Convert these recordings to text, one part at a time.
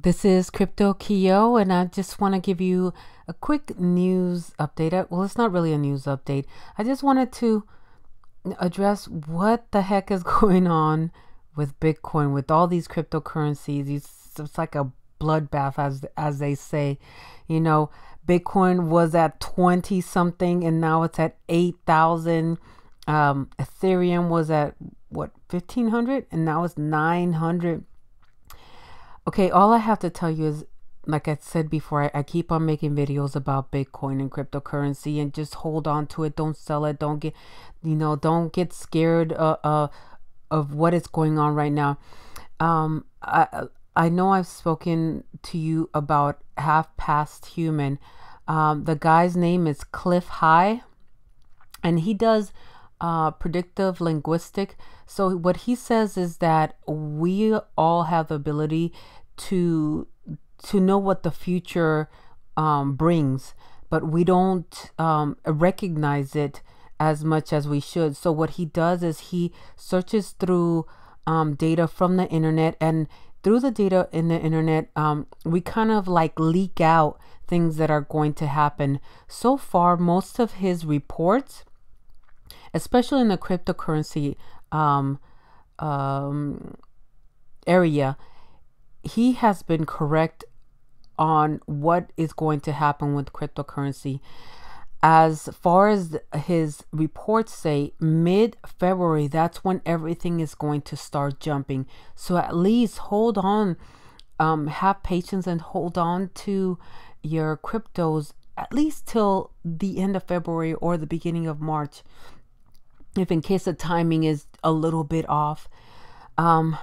This is Crypto Keo, and I just want to give you a quick news update. Uh, well, it's not really a news update. I just wanted to address what the heck is going on with Bitcoin, with all these cryptocurrencies. It's, it's like a bloodbath, as as they say. You know, Bitcoin was at twenty something, and now it's at eight thousand. Um, Ethereum was at what fifteen hundred, and now it's nine hundred Okay, all I have to tell you is, like I said before, I, I, keep on making videos about Bitcoin and cryptocurrency and just hold on to it. Don't sell it. Don't get, you know, don't get scared uh, uh, of what is going on right now. Um, I, I know I've spoken to you about Half Past Human. Um, the guy's name is Clif High, and he does uh, predictive linguistic. So what he says is that we all have the ability to to know what the future um, brings, but we don't um, recognize it as much as we should. So what he does is he searches through um, data from the internet, and through the data in the internet, um, we kind of like leak out things that are going to happen. So far, most of his reports, especially in the cryptocurrency um, um, area, he has been correct on what is going to happen with cryptocurrency. As far as his reports say, mid February, that's when everything is going to start jumping. So at least hold on, um, have patience and hold on to your cryptos at least till the end of February or the beginning of March. If in case the timing is a little bit off. Um,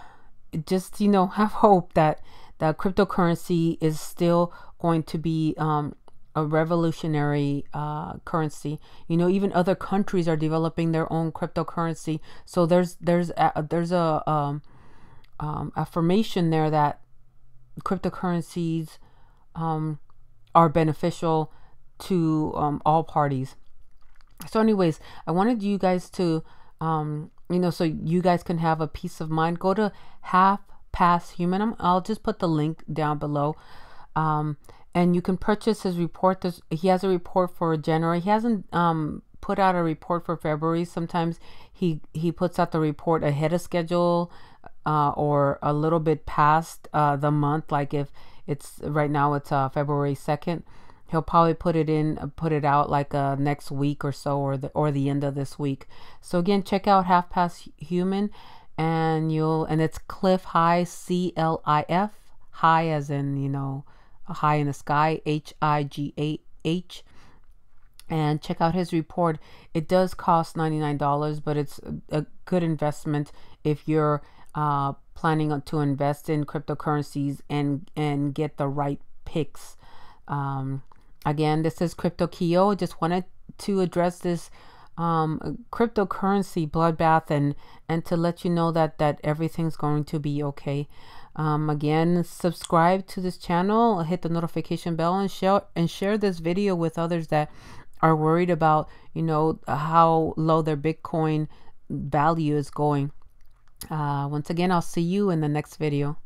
just you know have hope that that cryptocurrency is still going to be um, a revolutionary uh, currency. You know, even other countries are developing their own cryptocurrency. So there's there's a, there's a um, um, affirmation there that cryptocurrencies um, are beneficial to um, all parties. So, anyways, I wanted you guys to um, you know, so you guys can have a peace of mind. Go to Half Past Human. I'll just put the link down below. Um, and you can purchase his report. There's, he has a report for January. He hasn't um, put out a report for February. Sometimes he he puts out the report ahead of schedule uh, or a little bit past uh, the month. Like if it's right now, it's uh, February second he'll probably put it in put it out like uh next week or so or the or the end of this week. So again check out half past human and you'll and it's clif high c-l-i-f high as in you know high in the sky h-i-g-a-h and check out his report. It does cost $99 but it's a good investment if you're uh, planning to invest in cryptocurrencies and and get the right picks. Um, Again, this is Crypto Keo. Just wanted to address this um, cryptocurrency bloodbath and and to let you know that that everything's going to be okay. Um, again, subscribe to this channel, hit the notification bell, and share and share this video with others that are worried about you know how low their Bitcoin value is going. Uh, once again, I'll see you in the next video.